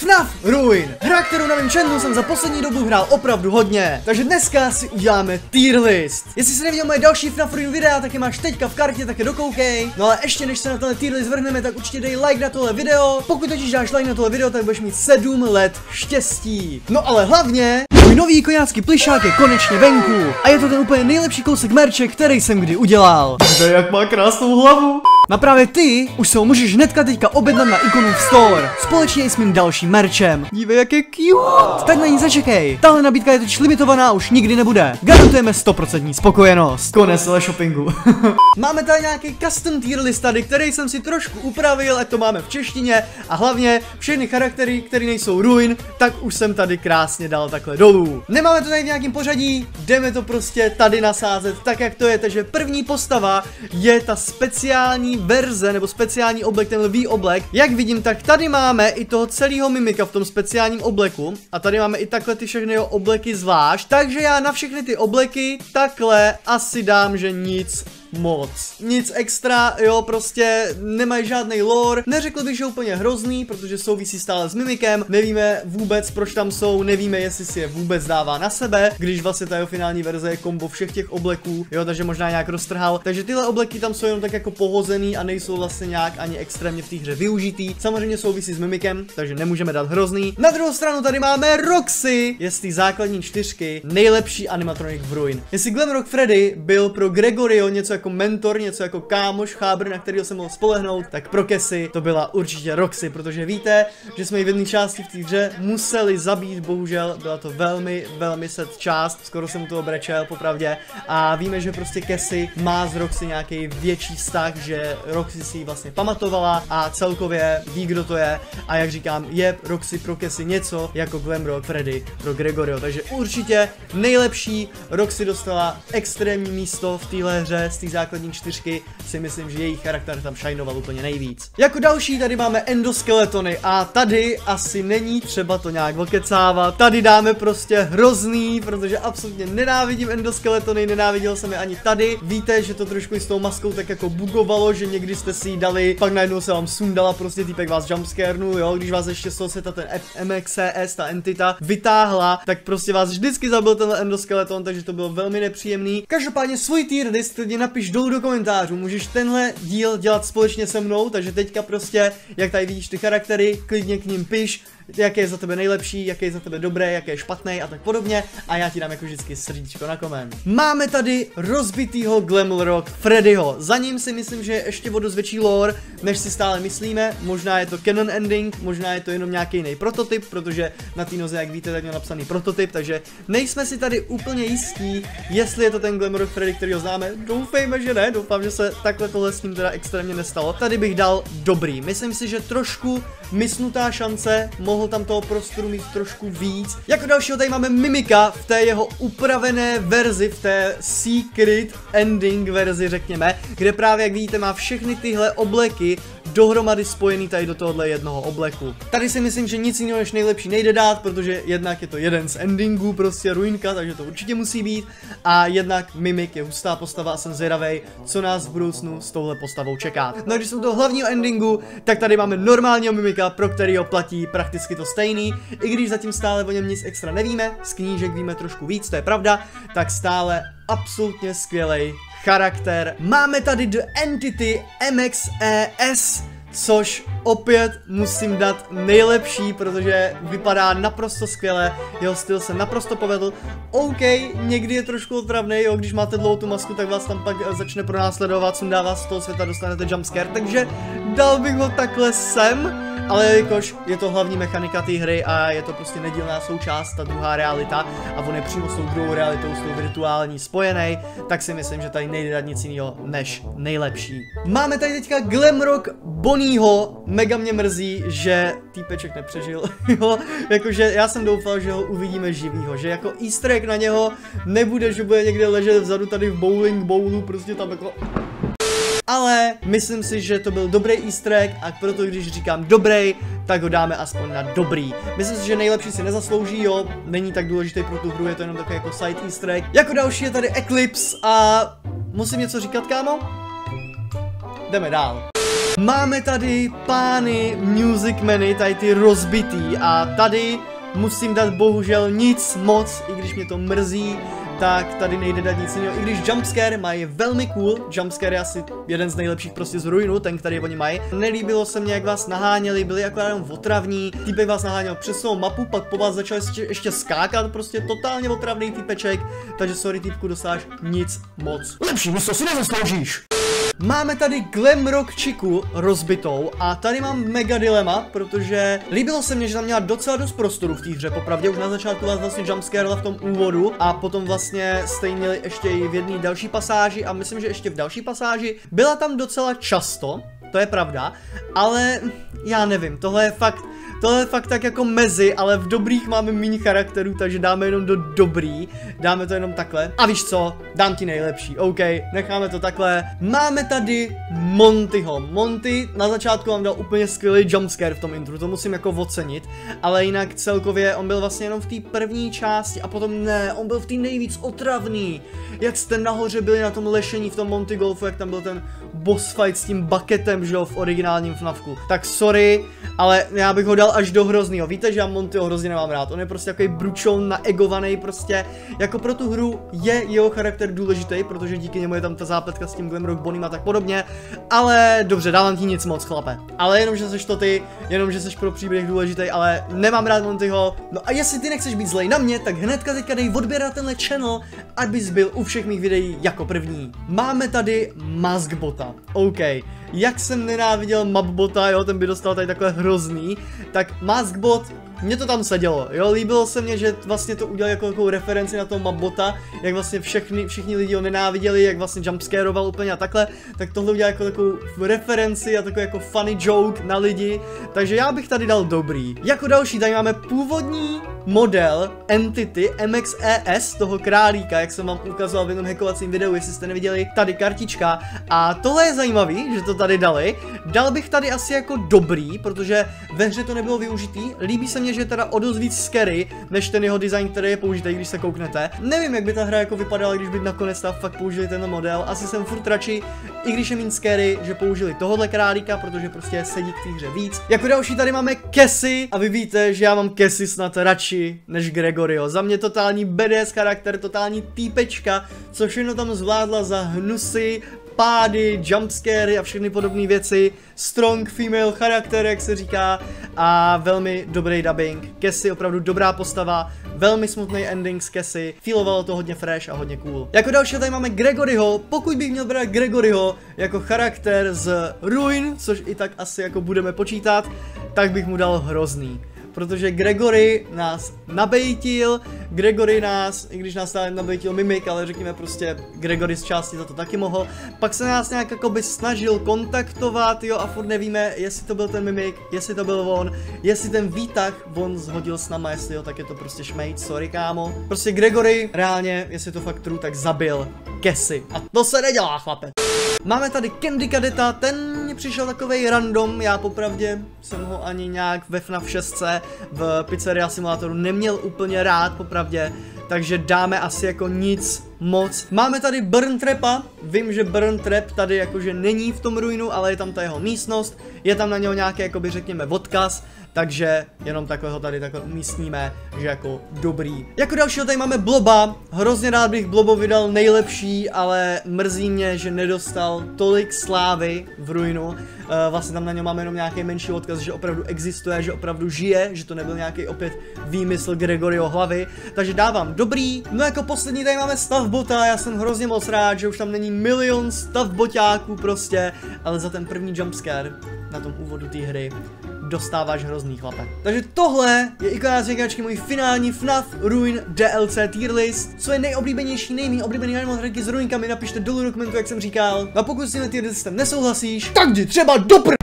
FNAF Ruin, hra, kterou na mém channelu jsem za poslední dobu hrál opravdu hodně. Takže dneska si uděláme tier list. Jestli jsi neviděl moje další FNAF Ruin videa, tak je máš teďka v kartě, tak je dokoukej. No ale ještě než se na tenhle tier list vrhneme, tak určitě dej like na tohle video. Pokud totiž dáš like na tohle video, tak budeš mít 7 let štěstí. No ale hlavně, můj nový koňácký plišák je konečně venku. A je to ten úplně nejlepší kousek merče, který jsem kdy udělal. Kde jak má krásnou hlavu. Na právě ty už se ho můžeš hnedka teďka objednat na Iconův Store. Společně s mým dalším merčem. Dívej, jak je cute. Tak na ní začekej. Tahle nabídka je totiž limitovaná už nikdy nebude. Garantujeme 100% spokojenost. Konec shoppingu. máme tady nějaký custom tier list tady, který jsem si trošku upravil, ať to máme v češtině. A hlavně všechny charaktery, které nejsou ruin, tak už jsem tady krásně dal takhle dolů. Nemáme to tady v nějakém pořadí, jdeme to prostě tady nasázet tak, jak to je. Takže první postava je ta speciální verze nebo speciální oblek, ten lví oblek. Jak vidím, tak tady máme i toho celého mimika v tom speciálním obleku a tady máme i takhle ty všechny jeho obleky zvlášť. Takže já na všechny ty obleky takhle asi dám, že nic moc. Nic extra, jo, prostě nemají žádný lore. Neřekl bych, že úplně hrozný, protože souvisí stále s mimikem. Nevíme vůbec, proč tam jsou, nevíme, jestli si je vůbec dává na sebe, když vlastně ta jeho finální verze je kombo všech těch obleků, jo, takže možná nějak roztrhal. Takže tyhle obleky tam jsou jenom tak jako pohozený a nejsou vlastně nějak ani extrémně v té hře využitý. Samozřejmě souvisí s mimikem, takže nemůžeme dát hrozný. Na druhou stranu tady máme Roxy, je z té základní čtyřky nejlepší animatronik v Ruin. Jestli Glamrock Freddy byl pro Gregorio něco jako mentor, něco jako kámoš, chábr, na kterého jsem mohl spolehnout, tak pro Kesy to byla určitě Roxy, protože víte, že jsme ji v jedné části v té hře museli zabít, bohužel byla to velmi, velmi set část, skoro jsem to brečel, popravdě, a víme, že prostě Kesy má z Roxy nějaký větší vztah, že Roxy si ji vlastně pamatovala a celkově ví, kdo to je. A jak říkám, je Roxy pro Kesy něco jako Glamrock Freddy pro Gregorio, takže určitě nejlepší Roxy dostala extrémní místo v téhle hře z té základní čtyřky si myslím, že jejich charakter tam šajnoval úplně nejvíc. Jako další tady máme endoskeletony a tady asi není třeba to nějak okecávat. Tady dáme prostě hrozný, protože absolutně nenávidím endoskeletony, nenáviděl jsem je ani tady. Víte, že to trošku s tou maskou tak jako bugovalo, že někdy jste si ji dali, pak najednou se vám sundala prostě týpek vás jumpscarenu, jo, když vás ještě z toho světa ten MXCS, ta entita, vytáhla, tak prostě vás vždycky zabil ten endoskeleton, takže to bylo velmi nepříjemný. Každopádně svůj tier list klidně napiš dolů do komentářů, můžeš tenhle díl dělat společně se mnou, takže teďka prostě, jak tady vidíš ty charaktery, klidně k ním piš, jaké je za tebe nejlepší, jaké je za tebe dobré, jaké je špatné a tak podobně. A já ti dám jako vždycky srdíčko na koment. Máme tady rozbitýho Glamrock Freddyho, za ním si myslím, že je ještě o dost větší lore, než si stále myslíme, možná je to canon ending, možná je to jenom nějaký jiný prototyp, protože na té noze, jak víte, tak měl napsaný prototyp, takže nejsme si tady úplně jistí, jestli je to ten Glamrock Freddy, který ho známe, doufejme, že ne, doufám, že se takhle tohle s ním teda extrémně nestalo. Tady bych dal dobrý, myslím si, že trošku mysnutá šance, mohl tam toho prostoru mít trošku víc. Jako dalšího tady máme Mimika v té jeho upravené verzi, v té secret ending verzi, řekněme, kde právě, jak vidíte, má všechny tyhle obleky dohromady spojený tady do tohohle jednoho obleku. Tady si myslím, že nic jiného než nejlepší nejde dát, protože jednak je to jeden z endingů, prostě ruinka, takže to určitě musí být. A jednak Mimik je hustá postava a jsem zvědavej, co nás v budoucnu s touhle postavou čeká. No a když jsou to hlavního endingu, tak tady máme normálního Mimika, pro kterýho platí prakticky to stejný. I když zatím stále o něm nic extra nevíme, z knížek víme trošku víc, to je pravda, tak stále absolutně skvělej charakter. Máme tady The Entity MXES, což opět musím dát nejlepší, protože vypadá naprosto skvěle, jeho styl se naprosto povedl. OK, někdy je trošku otravný, jo, když máte dlouhou tu masku, tak vás tam pak začne pronásledovat, sundá vás z toho světa, dostanete jumpscare, takže dal bych ho takhle sem ale jakož je to hlavní mechanika té hry a je to prostě nedílná součást, ta druhá realita a on je přímo s tou druhou realitou, s tou virtuální spojený, tak si myslím, že tady nejde dát nic jiného než nejlepší. Máme tady teďka Glamrock Bonnieho, mega mě mrzí, že týpeček nepřežil, jo, jakože já jsem doufal, že ho uvidíme živýho, že jako easter egg na něho nebude, že bude někde ležet vzadu tady v bowling bowlu, prostě tam jako ale myslím si, že to byl dobrý easter egg a proto když říkám dobrý, tak ho dáme aspoň na dobrý. Myslím si, že nejlepší si nezaslouží, jo, není tak důležitý pro tu hru, je to jenom takový jako side easter egg. Jako další je tady Eclipse a musím něco říkat, kámo? Jdeme dál. Máme tady pány Musicmany, tady ty rozbitý a tady musím dát bohužel nic moc, i když mě to mrzí, tak tady nejde dát nic jiného. I když jumpscare mají velmi cool, jumpscare je asi jeden z nejlepších prostě z ruinu, ten, který oni mají. Nelíbilo se mě, jak vás naháněli, byli jako jenom otravní, týpek vás naháněl přes svou mapu, pak po vás začal ještě, ještě skákat, prostě totálně otravný týpeček, takže sorry týpku, dostáš nic moc. Lepší místo si nezasloužíš. Máme tady Glam Rock Chiku rozbitou a tady mám mega dilema, protože líbilo se mně, že tam měla docela dost prostoru v té hře, popravdě už na začátku vás vlastně jumpscare v tom úvodu a potom vlastně stejně měli ještě i v jedné další pasáži a myslím, že ještě v další pasáži. Byla tam docela často, to je pravda, ale já nevím, tohle je fakt, tohle je fakt tak jako mezi, ale v dobrých máme méně charakterů, takže dáme jenom do dobrý, dáme to jenom takhle. A víš co, dám ti nejlepší, OK, necháme to takhle. Máme tady Montyho. Monty na začátku vám dal úplně skvělý jumpscare v tom intru, to musím jako ocenit, ale jinak celkově on byl vlastně jenom v té první části a potom ne, on byl v té nejvíc otravný. Jak jste nahoře byli na tom lešení v tom Monty Golfu, jak tam byl ten boss fight s tím bucketem, že jo, v originálním FNAFku. Tak sorry, ale já bych ho dal až do hroznýho. Víte, že já Montyho hrozně nemám rád. On je prostě takový bručon, naegovaný prostě. Jako pro tu hru je jeho charakter důležitý, protože díky němu je tam ta zápletka s tím Glamrock Bonym a tak podobně. Ale dobře, dávám ti nic moc, chlape. Ale jenom, že seš to ty, jenom, že seš pro příběh důležitý, ale nemám rád Montyho. No a jestli ty nechceš být zlej na mě, tak hnedka teďka dej odběr na tenhle channel, abys byl u všech mých videí jako první. Máme tady Maskbota. OK. Jak jsem nenáviděl Mapbota, jo, ten by dostal tady takhle hrozný, tak Maskbot mně to tam sedělo, jo, líbilo se mně, že vlastně to udělal jako takovou referenci na toho Mapbota, jak vlastně všechny, všichni lidi ho nenáviděli, jak vlastně jumpscareoval úplně a takhle, tak tohle udělal jako takovou referenci a takový jako funny joke na lidi, takže já bych tady dal dobrý. Jako další tady máme původní model Entity MXES toho králíka, jak jsem vám ukazoval v jednom hackovacím videu, jestli jste neviděli, tady kartička. A tohle je zajímavý, že to tady dali. Dal bych tady asi jako dobrý, protože ve hře to nebylo využitý. Líbí se mně, že je teda o dost víc scary, než ten jeho design, který je použitý, když se kouknete. Nevím, jak by ta hra jako vypadala, když by nakonec ta fakt použili ten model. Asi jsem furt radši, i když je méně scary, že použili tohohle králíka, protože prostě sedí k té hře víc. Jako další tady máme Cassie a vy víte, že já mám Cassie snad radši než Gregorio. Za mě totální BDS charakter, totální týpečka, co všechno tam zvládla za hnusy, pády, jumpscary a všechny podobné věci. Strong female charakter, jak se říká, a velmi dobrý dubbing. Cassie opravdu dobrá postava, velmi smutný ending z Cassie, feelovalo to hodně fresh a hodně cool. Jako další tady máme Gregoryho, pokud bych měl brát Gregoryho jako charakter z Ruin, což i tak asi jako budeme počítat, tak bych mu dal hrozný protože Gregory nás nabejtil, Gregory nás, i když nás nabejtil Mimik, ale řekněme prostě Gregory z části za to taky mohl, pak se nás nějak jakoby snažil kontaktovat, jo, a furt nevíme, jestli to byl ten Mimik, jestli to byl on, jestli ten výtah on zhodil s náma, jestli jo, tak je to prostě šmejt, sorry kámo. Prostě Gregory reálně, jestli to fakt true, tak zabil Kesy. A to se nedělá, chlape. Máme tady Candy Kadeta, ten mě přišel takový random, já popravdě jsem ho ani nějak ve FNAF 6 v Pizzeria Simulatoru neměl úplně rád, popravdě, takže dáme asi jako nic moc. Máme tady Burn Trapa, vím, že Burn Trap tady jakože není v tom ruinu, ale je tam ta jeho místnost, je tam na něho nějaký, jakoby řekněme, odkaz, takže jenom takhle ho tady takhle umístníme, že jako dobrý. Jako dalšího tady máme Bloba, hrozně rád bych Blobo vydal nejlepší, ale mrzí mě, že nedostal tolik slávy v ruinu. Uh, vlastně tam na něm máme jenom nějaký menší odkaz, že opravdu existuje, že opravdu žije, že to nebyl nějaký opět výmysl Gregorio hlavy, takže dávám dobrý. No jako poslední tady máme stavbota, já jsem hrozně moc rád, že už tam není milion stavboťáků prostě, ale za ten první jumpscare na tom úvodu té hry dostáváš hrozný chlape. Takže tohle je ikonát říkačky můj finální FNAF Ruin DLC tier list. Co je nejoblíbenější, nejmí oblíbený animal hračky s ruinkami, napište dolů do komentu, jak jsem říkal. No a pokud s tím tier listem nesouhlasíš, tak jdi třeba do pr...